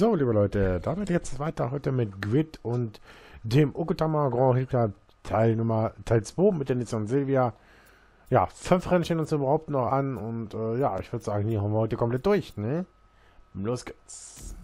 So, liebe Leute, damit jetzt weiter heute mit Grid und dem Okutama Grand Hika Teil Nummer Teil 2 mit der Nissan Silvia. Ja, fünf Rennen stehen uns überhaupt noch an und äh, ja, ich würde sagen, hier haben wir heute komplett durch, ne? Los geht's.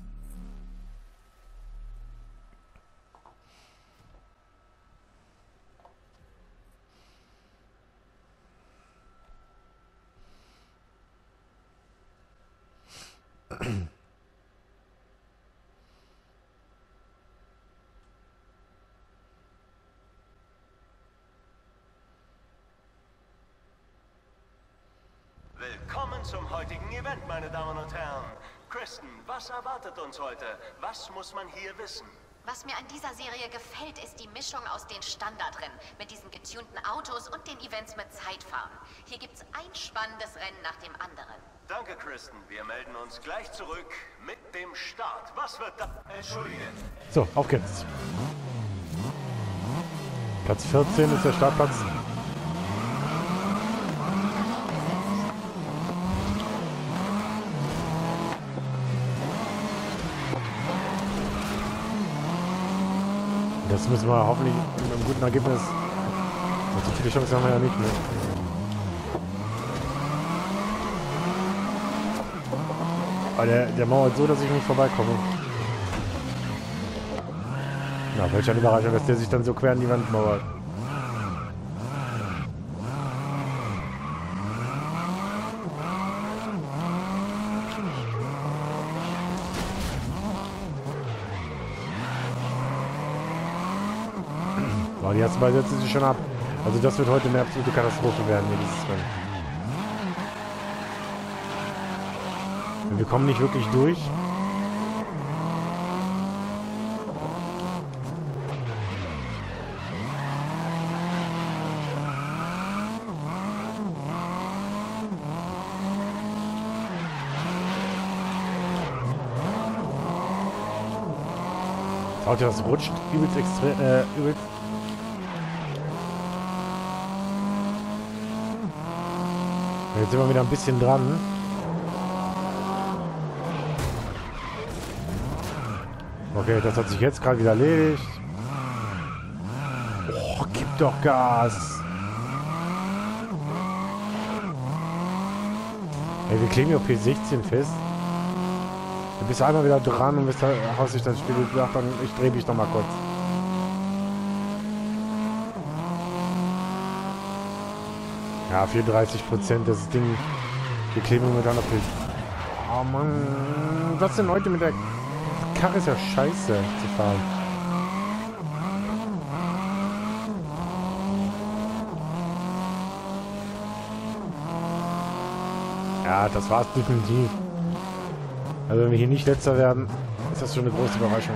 Willkommen zum heutigen Event, meine Damen und Herren. Kristen, was erwartet uns heute? Was muss man hier wissen? Was mir an dieser Serie gefällt, ist die Mischung aus den Standardrennen mit diesen getunten Autos und den Events mit Zeitfahren. Hier gibt's ein spannendes Rennen nach dem anderen. Danke, Kristen. Wir melden uns gleich zurück mit dem Start. Was wird da... Entschuldigen. So, auf geht's. Platz 14 ist der Startplatz. Das müssen wir hoffentlich mit einem guten Ergebnis. So viele Chancen haben wir ja nicht mehr. Aber der, der mauert so, dass ich nicht vorbeikomme. Na, welch eine Überraschung, dass der sich dann so quer an die Wand mauert. So, die ersten beiden setzen sich schon ab. Also das wird heute eine absolute Katastrophe werden, hier dieses Rennen. Wir kommen nicht wirklich durch. Ihr, das rutscht übelst extrem, äh, übelst. Jetzt sind wir wieder ein bisschen dran. Okay, das hat sich jetzt gerade wieder erledigt. Oh, gib doch Gas. Ey, wir kleben hier auf P16 fest. Du bist einmal wieder dran und bist, hast dich das Spiel gedacht, dann ich drehe mich noch mal kurz. Ja, 34 Prozent, das Ding. Wir kleben momentan auf P. Oh Mann, was denn heute mit der Karre ist ja scheiße zu fahren. Ja, das war's definitiv. Also wenn wir hier nicht letzter werden, ist das schon eine große Überraschung.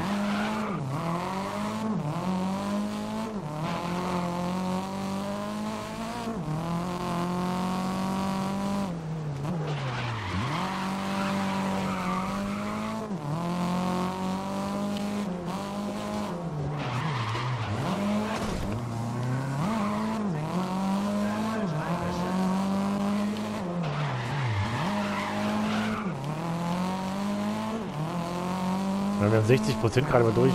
Haben 60 Prozent gerade mal durch.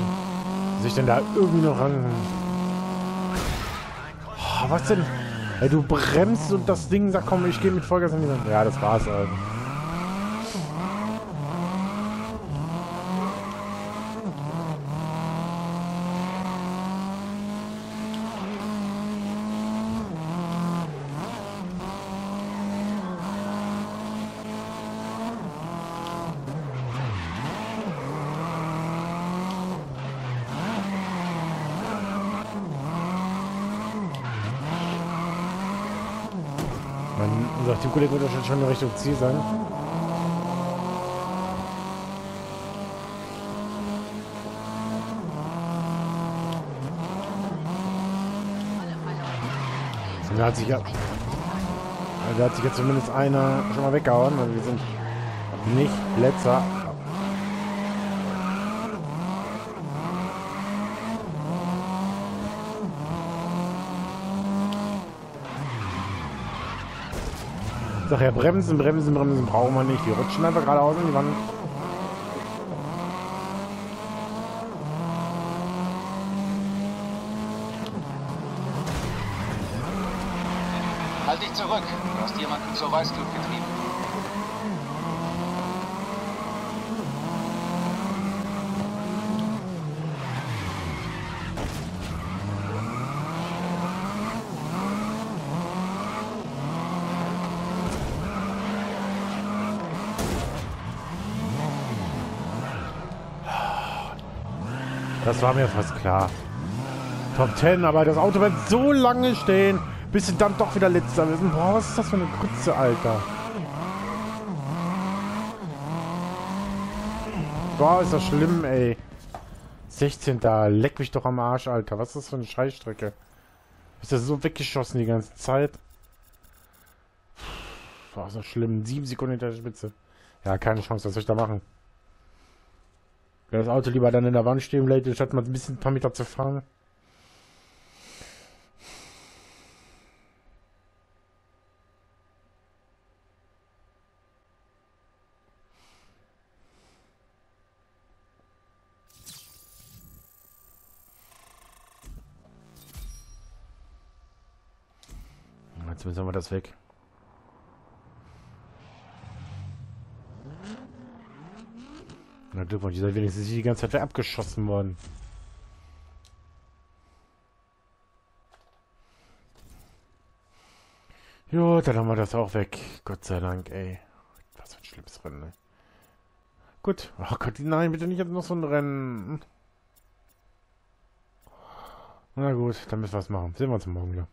Sich denn da irgendwie noch ran... Oh, was denn? Ey, du bremst und das Ding sagt, komm, ich gehe mit Vollgas an die Wand. Ja, das war's. Also. Mein, unser Teamkollege wird schon in Richtung Ziel sein. So, da hat sich ja, da hat sich jetzt zumindest einer schon mal weggehauen, weil wir sind nicht letzter. Sag ja, bremsen, bremsen, bremsen brauchen wir nicht. Die rutschen einfach geradeaus in die Wand. Halt dich zurück. Du hast jemanden zur Weißglut getrieben. Das war mir fast klar. Top 10, aber das Auto wird so lange stehen, bis sie dann doch wieder letzter wissen. Boah, was ist das für eine Grütze, Alter? Boah, ist das schlimm, ey. 16. Leck mich doch am Arsch, Alter. Was ist das für eine Scheißstrecke? Ist das so weggeschossen die ganze Zeit? Boah, ist das schlimm. Sieben Sekunden hinter der Spitze. Ja, keine Chance. Was soll ich da machen? Wenn das Auto lieber dann in der Wand stehen bleibt, statt mal ein bisschen ein paar Meter zu fahren. Jetzt müssen wir das weg. Na Glückwunsch, dieser wenigstens die ganze Zeit abgeschossen worden. Jo, dann haben wir das auch weg. Gott sei Dank, ey. Was für ein schlimmes Rennen, ne? Gut. Oh Gott, nein, bitte nicht jetzt noch so ein Rennen. Na gut, dann müssen wir es machen. Sehen wir uns morgen wieder.